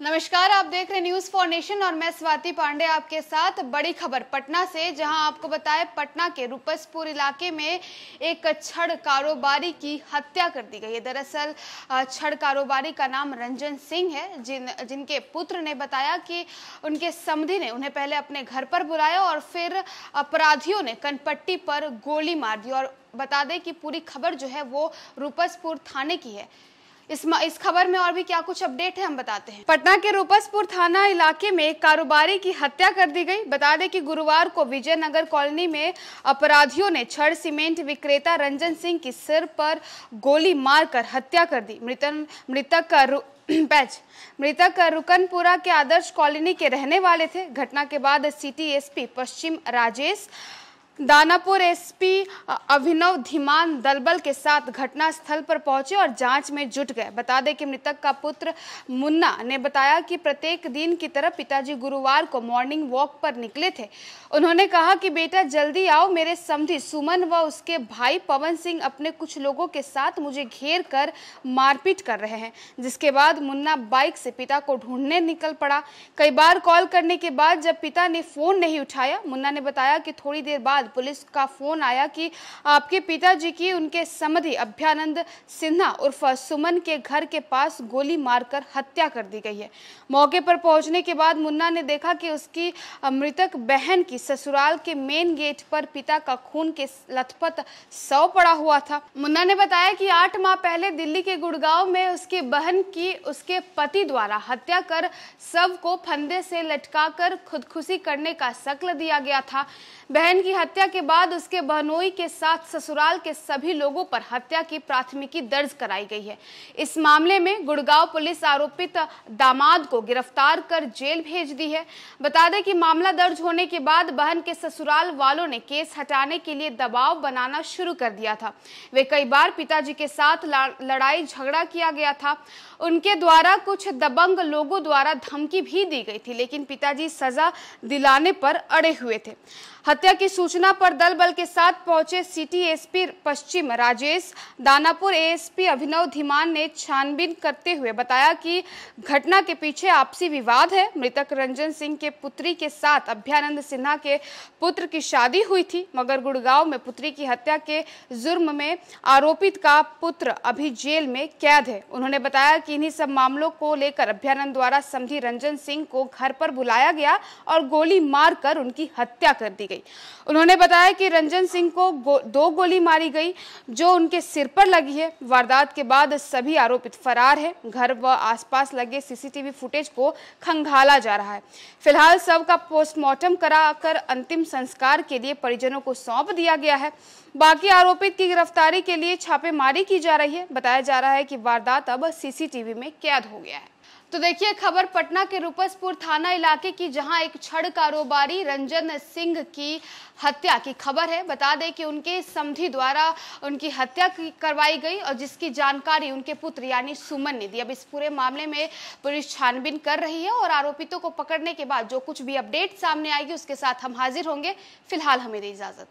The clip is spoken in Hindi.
नमस्कार, आप देख रहे न्यूज़ फॉर नेशन और मैं स्वाति पांडे आपके साथ। बड़ी खबर पटना से, जहाँ आपको बताएँ, पटना के रूपसपुर इलाके में एक छड़ कारोबारी की हत्या कर दी गई है। दरअसल छड़ कारोबारी का नाम रंजन सिंह है, जिन, जिनके पुत्र ने बताया कि उनके समधि ने उन्हें पहले अपने घर पर बुलाया और फिर अपराधियों ने कनपट्टी पर गोली मार दी। और बता दें कि पूरी खबर जो है वो रूपसपुर थाने की है। इस इस खबर में और भी क्या कुछ अपडेट है, हम बताते हैं। पटना के रूपसपुर थाना इलाके में एक कारोबारी की हत्या कर दी गई। बता दें कि गुरुवार को विजयनगर कॉलोनी में अपराधियों ने छड़ सीमेंट विक्रेता रंजन सिंह की सिर पर गोली मारकर हत्या कर दी। मृतक मृतक का बैच मृतक रुकनपुरा के आदर्श कॉलोनी के रहने वाले थे। घटना के बाद सिटी एसपी पश्चिम राजेश दानापुर एसपी अभिनव धीमान दलबल के साथ घटना स्थल पर पहुँचे और जाँच में जुट गए। बता दें कि मृतक का पुत्र मुन्ना ने बताया कि प्रत्येक दिन की तरह पिताजी गुरुवार को मॉर्निंग वॉक पर निकले थे। उन्होंने कहा कि, बेटा, जल्दी आओ, मेरे समझी सुमन व उसके भाई पवन सिंह अपने कुछ लोगों के साथ मुझे घेर कर मारपीट कर रहे हैं। जिसके बाद मुन्ना बाइक से पिता को ढूँढने निकल पड़ा। कई बार कॉल करने के बाद जब पिता ने फ़ोन नहीं उठाया, मुन्ना ने बताया कि थोड़ी देर बाद पुलिस का फ़ोन आया कि आपके पिताजी की उनके समधि अभ्यानंद सिन्हा उर्फ़ सुमन के घर के पास गोली मारकर हत्या कर दी गई है। मौके पर पहुँचने के बाद मुन्ना ने देखा कि उसकी मृतक बहन की ससुराल के मेन गेट पर पिता का खून के लथपथ सौ पड़ा हुआ था। मुन्ना ने बताया कि आठ माह पहले दिल्ली के गुड़गांव में उसकी बहन की उसके पति द्वारा हत्या कर सबको फंदे से लटकाकर खुदकुशी करने का शक्ल दिया गया था। बहन की हत्या के बाद उसके बहनोई के साथ ससुराल के सभी लोगों पर हत्या की प्राथमिकी दर्ज कराई गई है। इस मामले में गुड़गांव पुलिस आरोपित दामाद को गिरफ़्तार कर जेल भेज दी है। बता दें कि मामला दर्ज होने के बाद बहन के ससुराल वालों ने केस हटाने के लिए दबाव बनाना शुरू कर दिया था। वे कई बार पिताजी के साथ लड़ाई झगड़ा किया गया था। उनके द्वारा कुछ दबंग लोगों द्वारा धमकी भी दी गई थी, लेकिन पिताजी सजा दिलाने पर अड़े हुए थे। हत्या की सूचना पर दल बल के साथ पहुँचे सिटी एसपी पश्चिम राजेश। दानापुर एएसपी अभिनव धीमान ने छानबीन करते हुए बताया कि घटना के पीछे आपसी विवाद है। मृतक रंजन सिंह के पुत्री के साथ अभ्यानंद सिन्हा के पुत्र की शादी हुई थी, मगर गुड़गांव में पुत्री की हत्या के जुर्म में आरोपित का पुत्र अभी जेल में कैद है। उन्होंने बताया कि इन्हीं सब मामलों को लेकर अभ्यानंद द्वारा समझी रंजन सिंह को घर पर बुलाया गया और गोली मारकर उनकी हत्या कर दी गई। उन्होंने बताया कि रंजन सिंह को गो, दो गोली मारी गई जो उनके सिर पर लगी है। वारदात के बाद सभी आरोपित फरार है। घर व आसपास लगे सीसीटीवी फुटेज को खंगाला जा रहा है। फ़िलहाल सब का पोस्टमार्टम कराकर अंतिम संस्कार के लिए परिजनों को सौंप दिया गया है। बाकी आरोपित की गिरफ्तारी के लिए छापेमारी की जा रही है। बताया जा रहा है कि वारदात अब सीसीटीवी में कैद हो गया है। तो देखिए, खबर पटना के रूपसपुर थाना इलाके की, जहाँ एक छड़ कारोबारी रंजन सिंह की हत्या की खबर है। बता दें कि उनके समधि द्वारा उनकी हत्या करवाई गई और जिसकी जानकारी उनके पुत्र यानी सुमन ने दी। अब इस पूरे मामले में पुलिस छानबीन कर रही है और आरोपितों को पकड़ने के बाद जो कुछ भी अपडेट सामने आएगी, उसके साथ हम हाजिर होंगे। फ़िलहाल हमें इजाज़त।